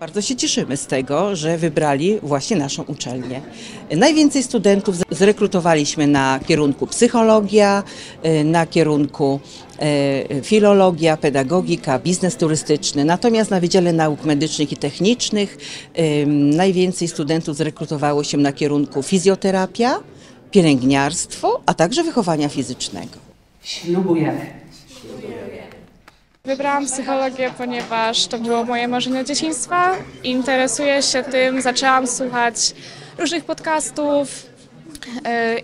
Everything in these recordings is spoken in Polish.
Bardzo się cieszymy z tego, że wybrali właśnie naszą uczelnię. Najwięcej studentów zrekrutowaliśmy na kierunku psychologia, y, na kierunku e, filologia, pedagogika, biznes turystyczny. Natomiast na Wydziale Nauk Medycznych i Technicznych ym, najwięcej studentów zrekrutowało się na kierunku fizjoterapia, pielęgniarstwo, a także wychowania fizycznego. Ślubujemy. Wybrałam psychologię, ponieważ to było moje marzenie dzieciństwa. Interesuję się tym, zaczęłam słuchać różnych podcastów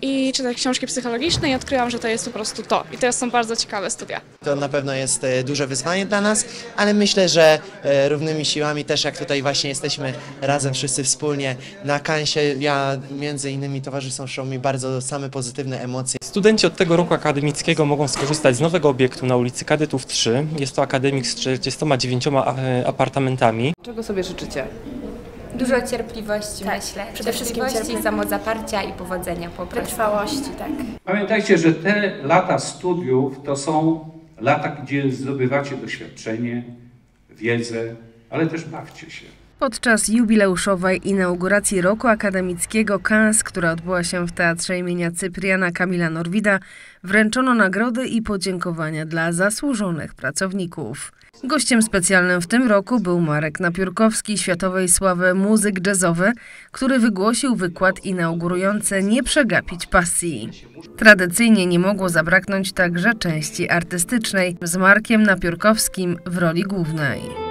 i czytać książki psychologiczne i odkryłam, że to jest po prostu to. I to są bardzo ciekawe studia. To na pewno jest e, duże wyzwanie dla nas, ale myślę, że e, równymi siłami też jak tutaj właśnie jesteśmy razem wszyscy wspólnie na kansie, ja między innymi towarzyszą mi bardzo same pozytywne emocje. Studenci od tego roku akademickiego mogą skorzystać z nowego obiektu na ulicy Kadetów 3. Jest to akademik z 49 a- e, apartamentami. Czego sobie życzycie? Dużo cierpliwości, myślę. przede wszystkim cierpliwości, cierpliwości. samozaparcia i powodzenia po prostu. Wytrwałości, tak. Pamiętajcie, że te lata studiów to są lata, gdzie zdobywacie doświadczenie, wiedzę, ale też bawcie się. Podczas jubileuszowej inauguracji roku akademickiego KANS, która odbyła się w Teatrze imienia Cypriana Kamila Norwida, wręczono nagrody i podziękowania dla zasłużonych pracowników. Gościem specjalnym w tym roku był Marek Napiórkowski, światowej sławy muzyk jazzowy, który wygłosił wykład inaugurujący Nie przegapić pasji. Tradycyjnie nie mogło zabraknąć także części artystycznej z Markiem Napiórkowskim w roli głównej.